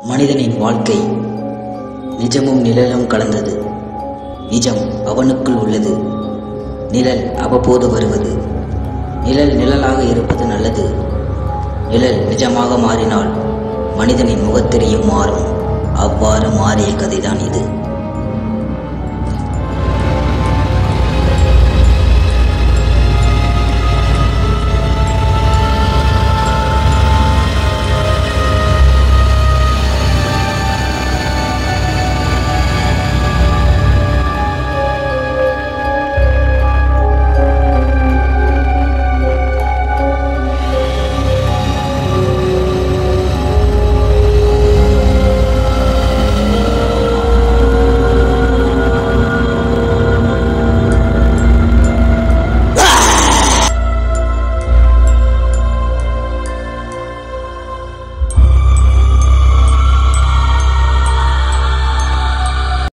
மனிதனின் வாழ்க்கை நிஜமும் நிழலும் கலந்தது. நிஜம் அவனுக்குள் உள்ளது. நிழல் அவ்வப்போது வருவது. நிழல் நிழலாக இருப்பது நல்லது. நிழல் நிஜமாக மாறினால் மனிதனின் முகத்திரையும் மாறும். அவ்வாறு மாறிய கதைதான் இது.